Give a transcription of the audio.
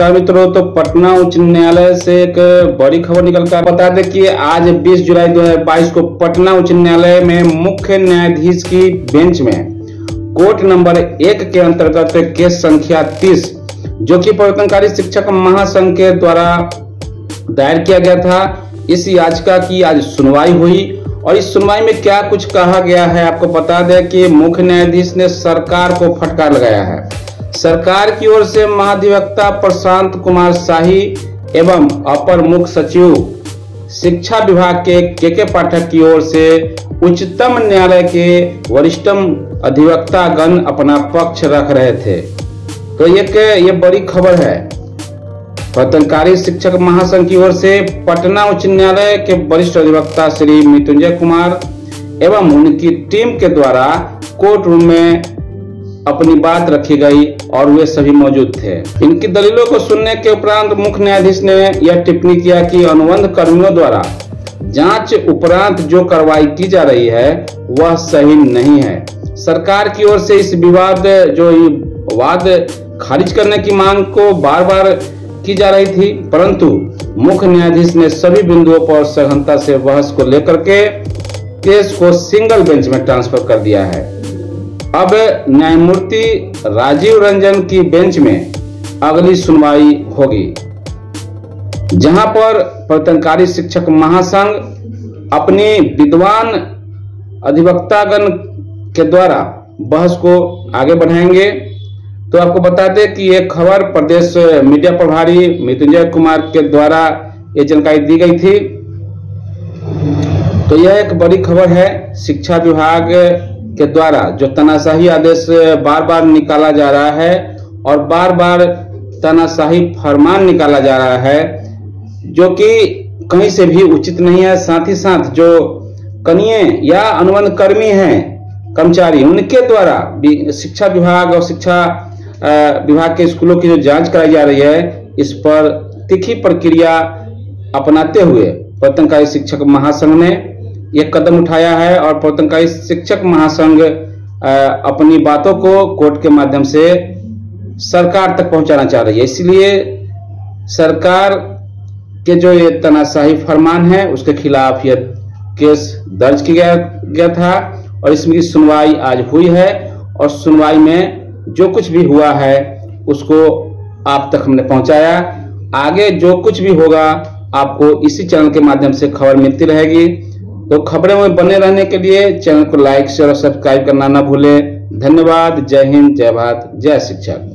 मित्रों तो पटना उच्च न्यायालय से एक बड़ी खबर निकल कर बता दें कि आज 20 जुलाई 2022 को पटना उच्च न्यायालय में मुख्य न्यायाधीश की बेंच में कोर्ट नंबर एक के अंतर्गत केस संख्या 30 जो कि परिवर्तनकारी शिक्षक महासंघ के द्वारा दायर किया गया था, इस याचिका की आज सुनवाई हुई। और इस सुनवाई में क्या कुछ कहा गया है, आपको बता दें कि मुख्य न्यायाधीश ने सरकार को फटकार लगाया है। सरकार की ओर से महाधिवक्ता प्रशांत कुमार शाही एवं अपर मुख्य सचिव, शिक्षा विभाग के के के पाठक की ओर से उच्चतम न्यायालय के वरिष्ठतम अधिवक्ता गण अपना पक्ष रख रहे थे। तो एक ये बड़ी खबर है। प्रतनकारी शिक्षक महासंघ की ओर से पटना उच्च न्यायालय के वरिष्ठ अधिवक्ता श्री मृत्युंजय कुमार एवं उनकी टीम के द्वारा कोर्ट रूम में अपनी बात रखी गई और वे सभी मौजूद थे। इनकी दलीलों को सुनने के उपरांत मुख्य न्यायाधीश ने यह टिप्पणी किया कि अनुबंध कर्मियों द्वारा जाँच उपरांत जो कार्रवाई की जा रही है, वह सही नहीं है। सरकार की ओर से इस विवाद, जो वाद खारिज करने की मांग को बार बार की जा रही थी, परंतु मुख्य न्यायाधीश ने सभी बिंदुओं पर सघनता से बहस को लेकर के केस को सिंगल बेंच में ट्रांसफ़र कर दिया है। अब न्यायमूर्ति राजीव रंजन की बेंच में अगली सुनवाई होगी, जहाँ पर प्रतनकारी शिक्षक महासंघ अपनी विद्वान अधिवक्तागण के द्वारा बहस को आगे बढ़ाएँगे। तो आपको बता दें कि यह खबर प्रदेश मीडिया प्रभारी मृत्युंजय कुमार के द्वारा ये जानकारी दी गई थी। तो यह एक बड़ी खबर है, शिक्षा विभाग के द्वारा, जो तनाशाही आदेश बार बार निकाला जा रहा है और बार बार तनाशाही फरमान निकाला जा रहा है, जो कि कहीं से भी उचित नहीं है। साथ ही साथ जो कनिये या अनुबंध कर्मी हैं, कर्मचारी, उनके द्वारा शिक्षा विभाग और शिक्षा विभाग के स्कूलों की जो जाँच कराई जा रही है, इस पर तिखी प्रक्रिया अपनाते हुए प्रतनकारी शिक्षक महासंघ ने यह कदम उठाया है और प्रवर्तनकारी शिक्षक महासंघ अपनी बातों को कोर्ट के माध्यम से सरकार तक पहुंचाना चाह रही है। इसलिए सरकार के जो ये तनाशाही फरमान है, उसके खिलाफ यह केस दर्ज किया गया था और इसमें सुनवाई आज हुई है और सुनवाई में जो कुछ भी हुआ है, उसको आप तक हमने पहुँचाया। आगे जो कुछ भी होगा, आपको इसी चैनल के माध्यम से खबर मिलती रहेगी। तो खबरें में बने रहने के लिए चैनल को लाइक शेयर और सब्सक्राइब करना ना भूलें। धन्यवाद। जय हिंद। जय भारत। जय शिक्षक